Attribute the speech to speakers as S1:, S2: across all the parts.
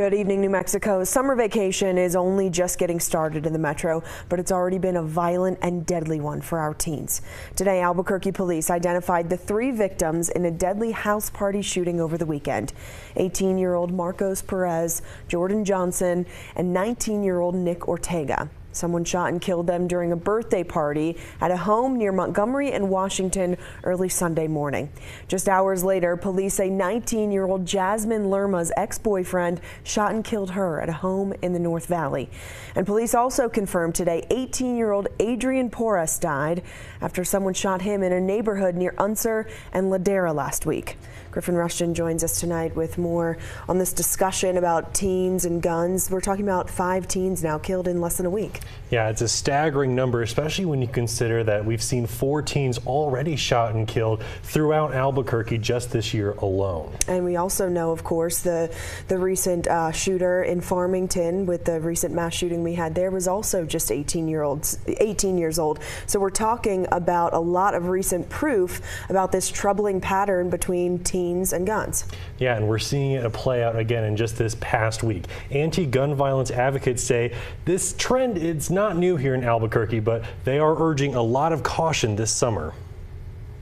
S1: Good evening, New Mexico. Summer vacation is only just getting started in the metro, but it's already been a violent and deadly one for our teens. Today, Albuquerque police identified the three victims in a deadly house party shooting over the weekend 18 year old Marcos Perez, Jordan Johnson, and 19 year old Nick Ortega. Someone shot and killed them during a birthday party at a home near Montgomery and Washington early Sunday morning. Just hours later, police say 19 year old Jasmine Lerma's ex boyfriend shot and killed her at a home in the North Valley. And police also confirmed today 18 year old Adrian Porras died after someone shot him in a neighborhood near Unser and Ladera last week. Griffin Rushton joins us tonight with more on this discussion about teens and guns. We're talking about five teens now killed in less than a week.
S2: Yeah, it's a staggering number, especially when you consider that we've seen four teens already shot and killed throughout Albuquerque just this year alone.
S1: And we also know, of course, the the recent uh, shooter in Farmington with the recent mass shooting we had there was also just 18 year olds, 18 years old. So we're talking about a lot of recent proof about this troubling pattern between teens and guns.
S2: Yeah, and we're seeing it play out again in just this past week. Anti-gun violence advocates say this trend it's not new here in Albuquerque, but they are urging a lot of caution this summer.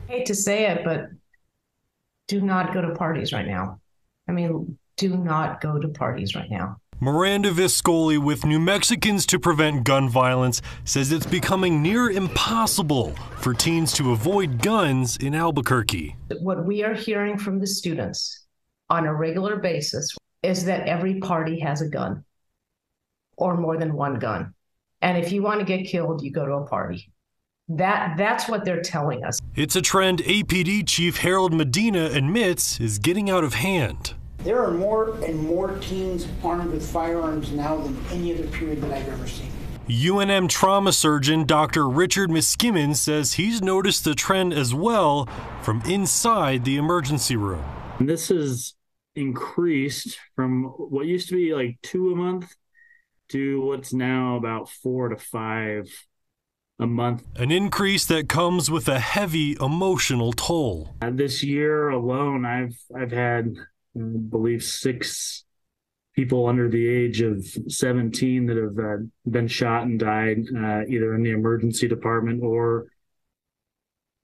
S3: I hate to say it, but do not go to parties right now. I mean, do not go to parties right now.
S4: Miranda Viscoli with New Mexicans to Prevent Gun Violence says it's becoming near impossible for teens to avoid guns in Albuquerque.
S3: What we are hearing from the students on a regular basis is that every party has a gun or more than one gun. And if you want to get killed, you go to a party. That that's what they're telling us.
S4: It's a trend APD Chief Harold Medina admits is getting out of hand.
S5: There are more and more teens armed with firearms now than any other period that I've ever seen.
S4: UNM trauma surgeon Dr. Richard Miskimmins says he's noticed the trend as well from inside the emergency room.
S6: This has increased from what used to be like two a month to what's now about four to five a month.
S4: An increase that comes with a heavy emotional toll.
S6: Uh, this year alone, I've I've had, I believe, six people under the age of 17 that have uh, been shot and died uh, either in the emergency department or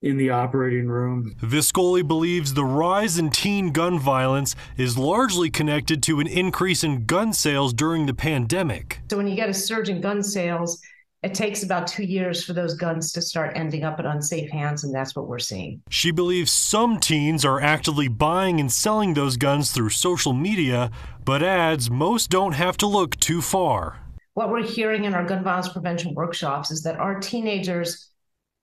S6: in the operating room.
S4: Viscoli believes the rise in teen gun violence is largely connected to an increase in gun sales during the pandemic.
S3: So when you get a surge in gun sales, it takes about two years for those guns to start ending up in unsafe hands, and that's what we're seeing.
S4: She believes some teens are actively buying and selling those guns through social media, but adds most don't have to look too far.
S3: What we're hearing in our gun violence prevention workshops is that our teenagers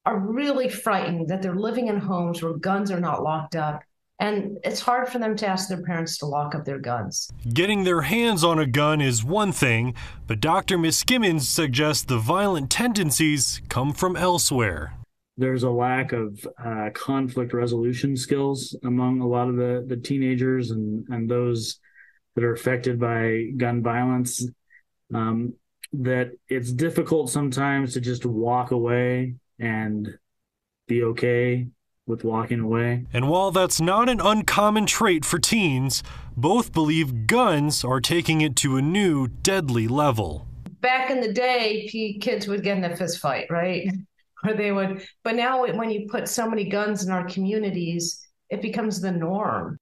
S3: are really frightened that they're living in homes where guns are not locked up. And it's hard for them to ask their parents to lock up their guns.
S4: Getting their hands on a gun is one thing, but Dr. Miskimmins suggests the violent tendencies come from elsewhere.
S6: There's a lack of uh, conflict resolution skills among a lot of the, the teenagers and, and those that are affected by gun violence. Um, that it's difficult sometimes to just walk away and be okay with walking away.
S4: And while that's not an uncommon trait for teens, both believe guns are taking it to a new deadly level.
S3: Back in the day, kids would get in a fist fight, right? Or they would, but now when you put so many guns in our communities, it becomes the norm.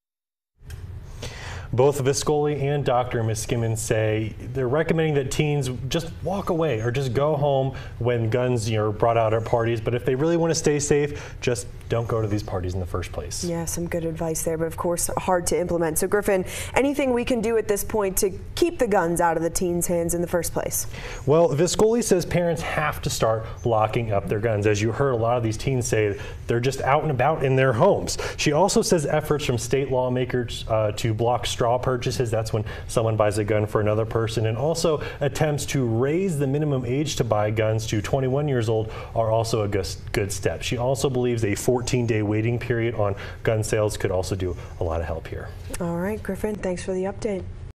S2: Both Viscoli and Dr. Miskimmins say they're recommending that teens just walk away or just go home when guns you know, are brought out at parties. But if they really want to stay safe, just don't go to these parties in the first place.
S1: Yeah, some good advice there, but of course hard to implement. So Griffin, anything we can do at this point to keep the guns out of the teens' hands in the first place?
S2: Well, Viscoli says parents have to start locking up their guns. As you heard a lot of these teens say, they're just out and about in their homes. She also says efforts from state lawmakers uh, to block straw purchases. That's when someone buys a gun for another person. And also attempts to raise the minimum age to buy guns to 21 years old are also a good, step. She also believes a 14 day waiting period on gun sales could also do a lot of help here.
S1: All right, Griffin, thanks for the update.